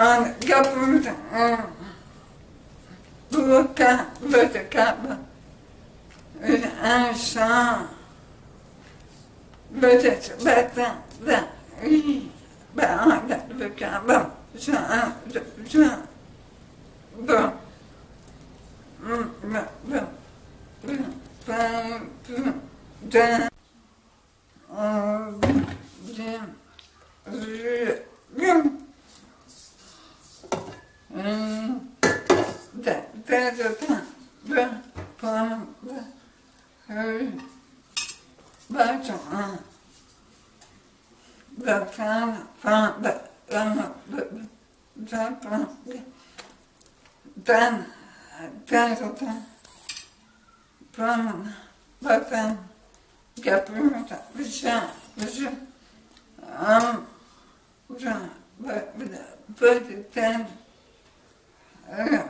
on government, uh, look at, look at, Ben de bakalım. Sen sen bu. Bu bu bu ben Yeah.